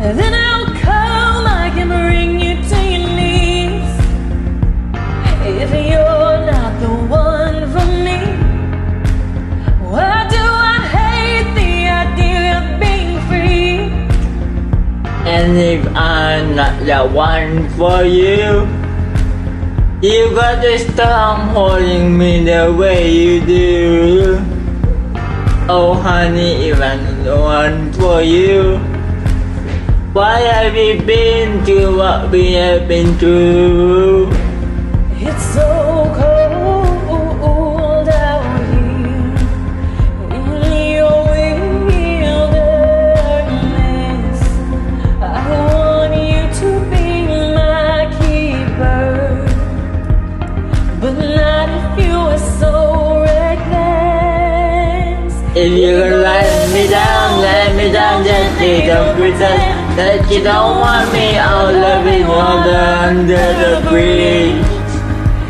then I'll come. I can bring you to your knees. If you're not the one for me, why do I hate the idea of being free? And if I'm not the one for you, you got to stop holding me the way you do. Oh honey, if I'm the one for you, why have we been through what we have been through? It's so cold out here in your wilderness. I want you to be my keeper, but not if you are so reckless. If you can let me down, me just please don't pretend that you don't want me. I'll love you water under the bridge.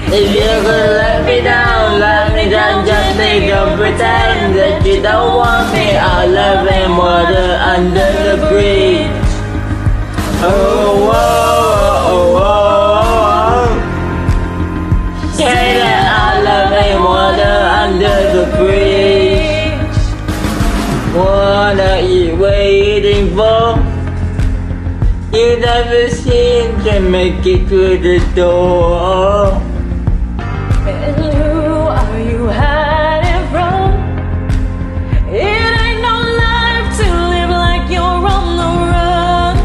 If you could let me down, let me down, just please don't pretend that you don't want me. I'll love and water under the bridge. Oh, whoa, oh, whoa. Say that I love water under the bridge. What are you waiting for? You never seem to make it through the door. And who are you hiding from? It ain't no life to live like you're on the run.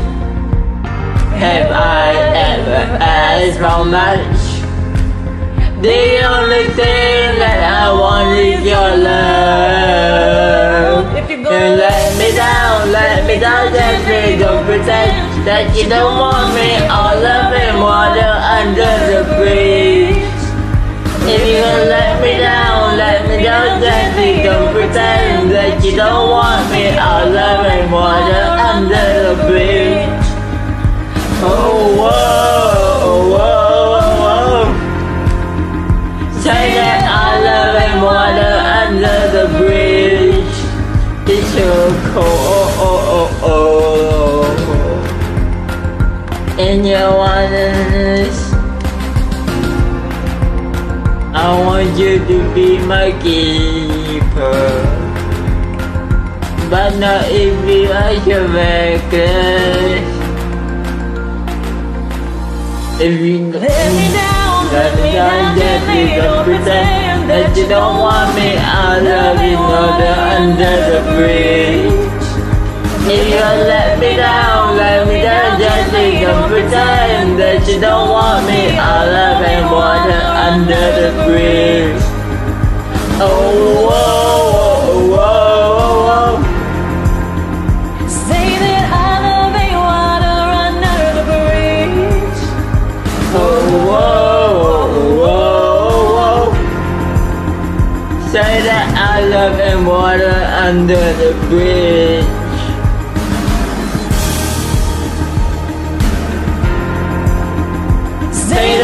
Have I ever asked for much? The only thing that I want is your love. If you're You let me down, let me down, please don't pretend that you don't want me. All love and water under the bridge. If you let me down, let me down, please don't pretend that you don't want me. All love and water under the bridge. Oh, whoa, so cold, oh, oh, oh. In your waters, I want you to be my keeper. But not if you are your reckless. If you let me down, let me down, please don't pretend that you don't want me. Love you water under the bridge. If you let me down, let me down, just please don't pretend that you don't want me. I love and water under the bridge. Love and water under the bridge. Stay